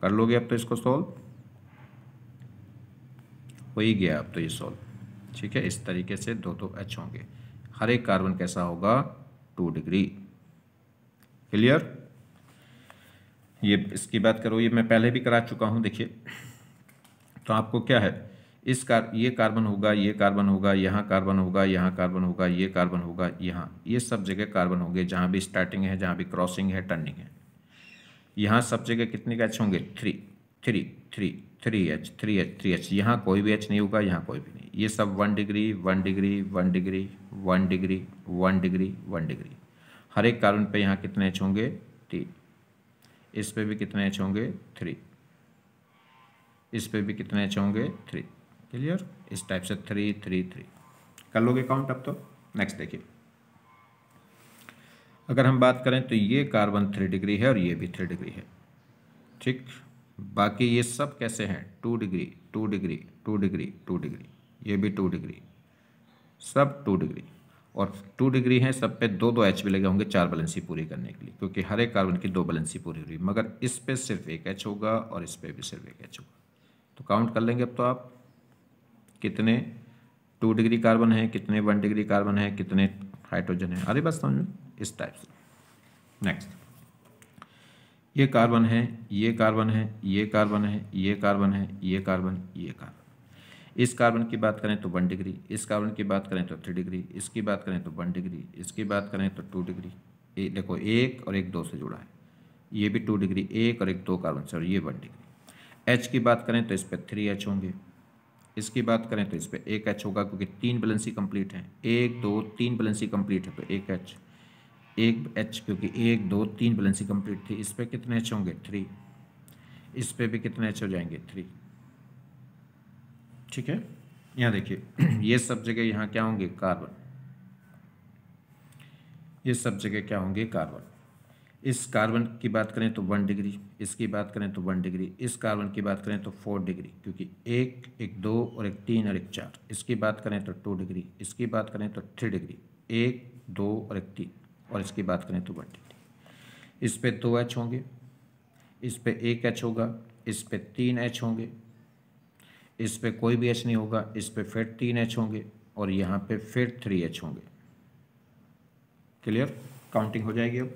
कर लोगे अब तो इसको सॉल्व हो ही गया अब तो ये सॉल्व ठीक है? इस तरीके से दो दो एच होंगे। हर एक कार्बन कैसा होगा? टू डिग्री क्लियर ये, इसकी बात करो, ये मैं पहले भी करा चुका हूँ, देखिए। तो आपको क्या है? इस कार, ये कार्बन होगा, ये कार्बन होगा, यहाँ कार्बन होगा, यहाँ कार्बन होगा, ये कार्बन होगा, यहाँ। ये सब जगह कार्बन होंगे, जहाँ भी स्टार्टिंग है, जहाँ भी क्रॉसिंग है टर्निंग है। यहाँ सब जगह कितने एच होंगे? Three three three three H three H three H यहाँ कोई भी एच नहीं होगा, यहाँ कोई भी नहीं। ये सब one degree one degree one degree one degree one degree one degree हर एक कार्बन पे यहाँ कितने एच होंगे? तीन इस पे भी कितने एच होंगे? थ्री इस पे भी कितने एच होंगे? थ्री क्लियर इस टाइप से थ्री थ्री थ्री कर लोगे काउंट अब तो? नेक्स्ट देखिए. अगर हम बात करें तो ये कार्बन थ्री डिग्री है और ये भी थ्री डिग्री है। ठीक? बाकी ये सब कैसे हैं? Two degree two degree two degree two degree ये भी टू डिग्री सब टू डिग्री और टू डिग्री हैं, सब पे दो दो एच भी लगे होंगे चार बैलेंसी पूरी करने के लिए, क्योंकि हर एक कार्बन की दो बैलेंसी पूरी हो रही है मगर इस पे सिर्फ़ एक एच होगा और इस पे भी सिर्फ़ एक एच होगा। तो काउंट कर लेंगे अब तो आप, कितने टू डिग्री कार्बन है, कितने वन डिग्री कार्बन है, कितने हाइड्रोजन है। अरे बस समझ इस टाइप से। नेक्स्ट ये कार्बन है, ये कार्बन है, ये कार्बन है, ये कार्बन है, ये कार्बन ये कार्बन इस कार्बन की बात करें तो वन डिग्री इस कार्बन की बात करें तो थ्री डिग्री इसकी बात करें तो वन डिग्री इसकी बात करें तो टू डिग्री ए, देखो एक और एक दो से जुड़ा है। ये भी टू डिग्री एक और एक दो कार्बन से और ये वन डिग्री एच की बात करें तो इस पर थ्री एच होंगे। इसकी बात करें तो इस पर एक एच होगा क्योंकि तीन बैलेंसी कंप्लीट है। एक दो तीन बैलेंसी कंप्लीट है तो एक एच एक एच क्योंकि एक दो तीन बैलेंसी कंप्लीट थी। इस पर कितने एच होंगे? थ्री इस पर भी कितने एच हो जाएँगे? थ्री ठीक है? यहाँ देखिए, ये सब जगह यहाँ क्या होंगे? कार्बन। ये सब जगह क्या होंगे? कार्बन। इस कार्बन की बात करें तो वन डिग्री, इसकी बात करें तो वन डिग्री, इस कार्बन की बात करें तो फोर डिग्री, क्योंकि एक एक दो और एक तीन और एक चार। इसकी बात करें तो टू डिग्री, इसकी बात करें तो थ्री डिग्री, एक, दो और एक तीन, और इसकी बात करें तो वन डिग्री। इस पर दो एच होंगे, इस पर एक एच होगा, इस पर तीन एच होंगे इस पर कोई भी एच नहीं होगा, इस पर फिर तीन एच होंगे और यहाँ पे फिर थ्री एच होंगे। क्लियर? काउंटिंग हो जाएगी अब।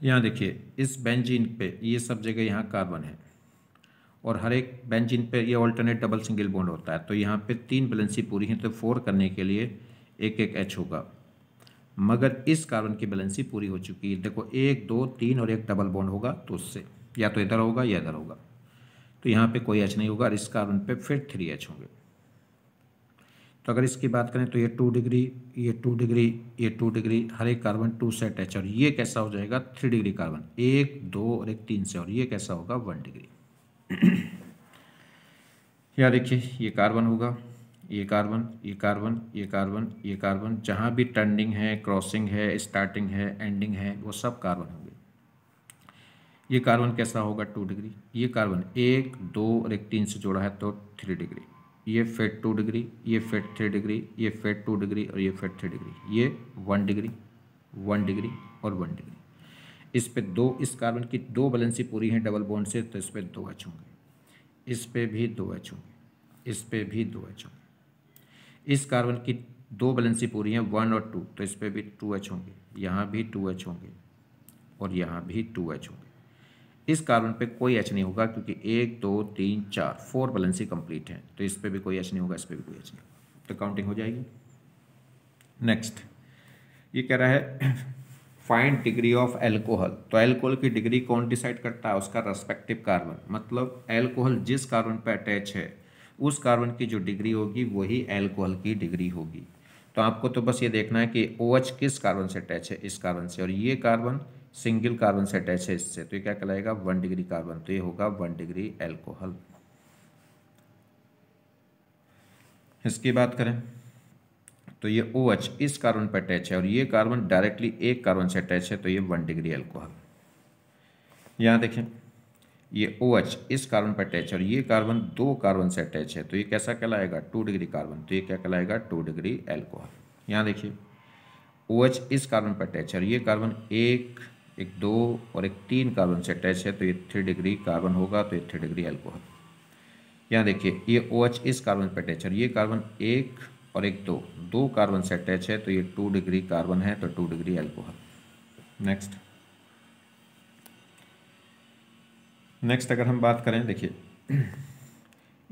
यहाँ देखिए, इस बेंजीन पे ये सब जगह यहाँ कार्बन है और हर एक बेंजीन पे ये ऑल्टरनेट डबल सिंगल बॉन्ड होता है। तो यहाँ पे तीन बैलेंसी पूरी हैं तो फोर करने के लिए एक एक एच होगा। मगर इस कार्बन की बैलेंसी पूरी हो चुकी है। देखो, एक, दो, तीन और एक डबल बॉन्ड होगा तो उससे, या तो इधर होगा या इधर होगा। तो यहाँ पे कोई एच नहीं होगा और इस कार्बन पे फिर थ्री एच होंगे। तो अगर इसकी बात करें तो ये टू डिग्री ये टू डिग्री ये टू डिग्री हर एक कार्बन टू सेट एच और ये कैसा हो जाएगा? थ्री डिग्री कार्बन एक, दो और एक तीन से और ये कैसा होगा? वन डिग्री या देखिए, ये कार्बन होगा, ये कार्बन ये कार्बन ये कार्बन ये कार्बन जहाँ भी टर्निंग है क्रॉसिंग है स्टार्टिंग है एंडिंग है, वो सब कार्बन होंगे। ये कार्बन कैसा होगा? To degree. ये कार्बन एक, दो और एक तीन से जोड़ा है तो थ्री डिग्री। ये फेट टू डिग्री, ये फेट थ्री डिग्री, ये फेट टू डिग्री और ये फेट थ्री डिग्री। ये वन डिग्री वन डिग्री और वन डिग्री। इस पे दो, इस कार्बन की दो बैलेंसी पूरी हैं डबल बॉन्ड से तो इस पर दो एच होंगे। इस पे भी दो एच होंगे। इस पे भी दो एच होंगे। इस कार्बन की दो बैलेंसी पूरी हैं वन और टू तो इस पर भी टू एच होंगे। यहाँ भी टू एच होंगे और यहाँ भी टू एच होंगे। इस कार्बन पे कोई एच नहीं होगा, क्योंकि एक, दो, तीन, चार फोर बैलेंसी कंप्लीट है। तो इस पर भी कोई एच नहीं होगा, इस पर भी कोई एच नहीं। तो काउंटिंग हो जाएगी। नेक्स्ट ये कह रहा है फाइंड डिग्री ऑफ़ एल्कोहल तो एल्कोहल की डिग्री कौन डिसाइड करता है? उसका रेस्पेक्टिव कार्बन मतलब एल्कोहल जिस कार्बन पर अटैच है, उस कार्बन की जो डिग्री होगी, वही एल्कोहल की डिग्री होगी। तो आपको तो बस ये देखना है कि ओ OH किस कार्बन से अटैच है, इस कार्बन से। और ये कार्बन सिंगल कार्बन से अटैच है इससे तो ये क्या कहलाएगा? One degree carbon. तो ये होगा वन डिग्री एल्कोहल। इसकी बात करें तो ये ओ OH इस कार्बन पर अटैच है और ये कार्बन डायरेक्टली एक कार्बन से अटैच है तो ये वन डिग्री एल्कोहल। यहाँ देखें, ये ओ OH इस कार्बन पर अटैच है और ये कार्बन दो कार्बन से अटैच है तो ये कैसा कहलाएगा? Two degree carbon. तो ये क्या कहलाएगा? Two degree alcohol. यहाँ देखिए ओ OH इस कार्बन पर अटैच है और ये कार्बन एक एक दो और एक तीन कार्बन से अटैच है तो ये थ्री डिग्री कार्बन होगा तो ये थ्री डिग्री एल्कोहल यहाँ देखिए, ये ओ OH इस कार्बन पर अटैच है ये कार्बन एक और एक दो दो कार्बन से अटैच है तो ये टू डिग्री कार्बन है तो two degree alcohol next next अगर हम बात करें, देखिए,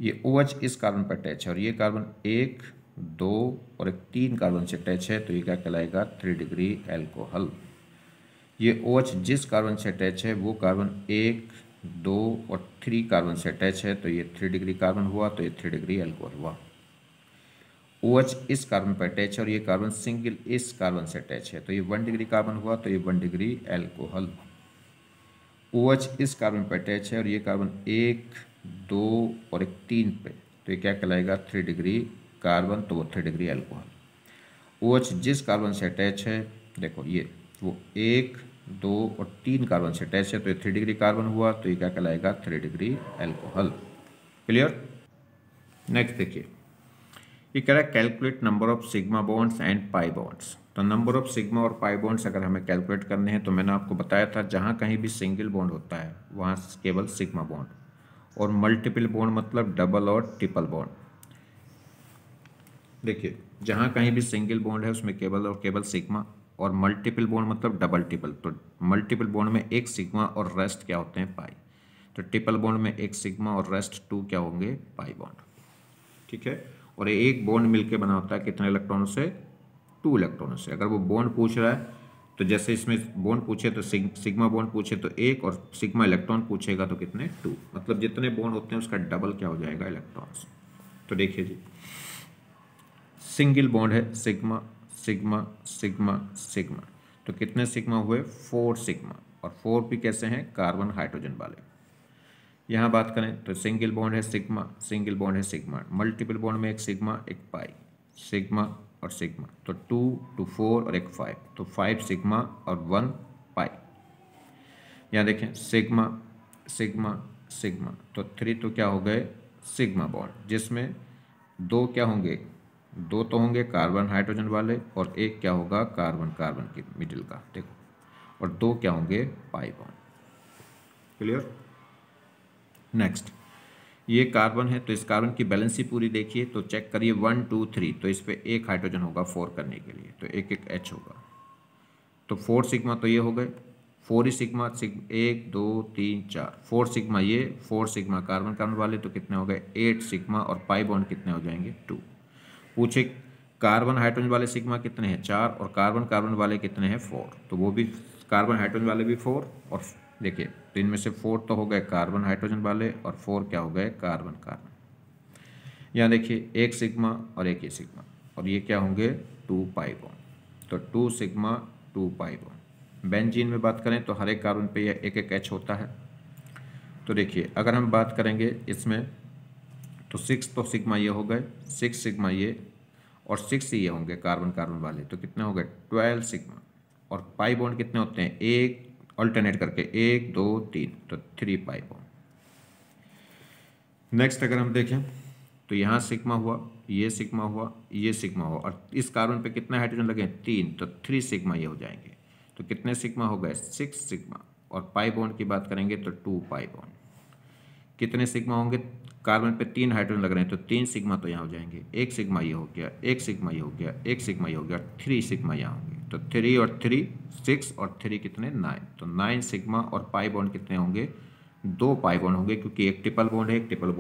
ये ओ OH इस कार्बन पर अटैच है, और ये कार्बन एक, दो और एक तीन कार्बन से अटैच है तो ये क्या कहलाएगा? थ्री डिग्री एल्कोहल ये ओ OH जिस कार्बन से अटैच है, वो कार्बन एक, दो और थ्री कार्बन से अटैच है तो ये थ्री डिग्री कार्बन हुआ तो ये थ्री डिग्री एल्कोहल हुआ। ओ OH इस कार्बन पर अटैच है और ये कार्बन सिंगल इस कार्बन से अटैच है तो ये वन डिग्री कार्बन हुआ तो ये one degree alcohol O OH इस कार्बन पर अटैच है और ये कार्बन एक, दो और एक तीन पे तो ये क्या कहलाएगा? थ्री डिग्री कार्बन तो वो three degree alcohol O OH जिस कार्बन से अटैच है, देखो ये, वो एक दो और तीन कार्बन से अटैच है तो ये थ्री डिग्री कार्बन हुआ तो ये क्या कहलाएगा? Three degree alcohol clear next देखिए। ये कह रहा है calculate number of sigma bonds and pi bonds तो नंबर ऑफ़ सिग्मा और पाई बॉन्ड्स अगर हमें कैलकुलेट करने हैं तो मैंने आपको बताया था, जहाँ कहीं भी सिंगल बॉन्ड होता है, वहाँ केवल सिग्मा बॉन्ड और मल्टीपल बॉन्ड मतलब डबल और ट्रिपल बॉन्ड देखिए, जहाँ कहीं भी सिंगल बॉन्ड है, उसमें केवल और केवल सिग्मा और मल्टीपल बॉन्ड मतलब डबल ट्रिपल तो मल्टीपल बॉन्ड में एक सिग्मा और रेस्ट क्या होते हैं? पाई तो ट्रिपल बॉन्ड में एक सिग्मा और रेस्ट टू क्या होंगे? पाई बॉन्ड ठीक है? और एक बॉन्ड मिलके बना होता है कितने इलेक्ट्रॉनों से? टू इलेक्ट्रॉनों से। अगर वो बॉन्ड पूछ रहा है तो जैसे इसमें बॉन्ड पूछे तो सिग्मा बॉन्ड पूछे तो एक और सिग्मा इलेक्ट्रॉन पूछेगा तो कितने? टू मतलब जितने बॉन्ड होते हैं उसका डबल क्या हो जाएगा? इलेक्ट्रॉन्स तो देखिए जी। सिंगल बॉन्ड है सिग्मा सिग्मा सिग्मा सिग्मा। तो कितने सिग्मा हुए? Four sigma. और फोर भी कैसे हैं? कार्बन, हाइड्रोजन वाले। यहाँ बात करें तो सिंगल बॉन्ड है सिग्मा, सिंगल बॉन्ड है सिग्मा। मल्टीपल बॉन्ड में एक सिग्मा, एक पाई। सिग्मा और सिग्मा। तो टू टू फोर और एक फाइव। तो फाइव सिग्मा और वन पाई। यहाँ देखें, सिग्मा सिग्मा सिग्मा। तो थ्री तो क्या हो गए? सिग्मा बॉन्ड, जिसमें दो क्या होंगे? दो तो होंगे कार्बन, हाइड्रोजन वाले, और एक क्या होगा कार्बन कार्बन के मिडिल का, देखो। और दो क्या होंगे? पाई बॉन्ड क्लियर नेक्स्ट ये कार्बन है तो इस कार्बन की बैलेंस ही पूरी देखिए तो चेक करिए वन टू थ्री तो इस पर एक हाइड्रोजन होगा फोर करने के लिए तो एक एक एच होगा। तो फोर सिग्मा तो ये हो गए। फोर ही सिग्मा सिग एक, दो, तीन, चार। फोर सिग्मा ये फोर सिग्मा कार्बन कार्बन वाले तो कितने हो गए? एट सिग्मा और पाई बॉन्ड कितने हो जाएँगे? टू पूछे, कार्बन हाइड्रोजन वाले सिग्मा कितने हैं? चार, और कार्बन कार्बन वाले कितने हैं? फोर। तो वो भी, कार्बन हाइड्रोजन वाले भी फोर, और देखिए तो इनमें से फोर तो हो गए कार्बन हाइड्रोजन वाले, और फोर क्या हो गए? Carbon carbon. यहाँ देखिए, एक सिग्मा और एक ही सिग्मा, और ये क्या होंगे? टू पाई बॉन्ड तो two sigma, two pi bond benzene में बात करें तो हर एक कार्बन पे यह एक एक एच होता है। तो देखिए, अगर हम बात करेंगे इसमें तो सिक्स तो सिग्मा ये हो गए सिक्स सिग्मा ये, और सिक्स ये होंगे कार्बन कार्बन वाले तो कितने हो गए? ट्वेल्व सिग्मा और पाई बॉन्ड कितने होते हैं? एक ऑल्टरनेट करके एक, दो, तीन तो थ्री पाइप नेक्स्ट अगर हम देखें तो यहाँ सिग्मा हुआ, ये सिग्मा हुआ, ये सिग्मा हुआ, और इस कार्बन पे कितने हाइड्रोजन लगे? तीन तो थ्री सिग्मा ये हो जाएँगे। तो कितने सिग्मा हो गए? सिक्स सिग्मा और पाई बॉन्ड की बात करेंगे तो टू पाई बॉन्ड कितने सिग्मा होंगे? कार्बन पे तीन हाइड्रोजन लग रहे हैं तो तीन सिग्मा तो यहाँ हो जाएँगे। एक सिग्मा ये हो गया, एक सिग्मा ये हो गया, एक सिग्मा ये हो गया, थ्री सिग्मा यहाँ होंगे। तो थ्री और थ्री, सिक्स और थ्री कितने? नाइन। तो नाइन सिग्मा और पाई बॉन्ड कितने होंगे? दो पाई बॉन्ड होंगे, क्योंकि एक ट्रिपल बॉन्ड है, एक ट्रिपल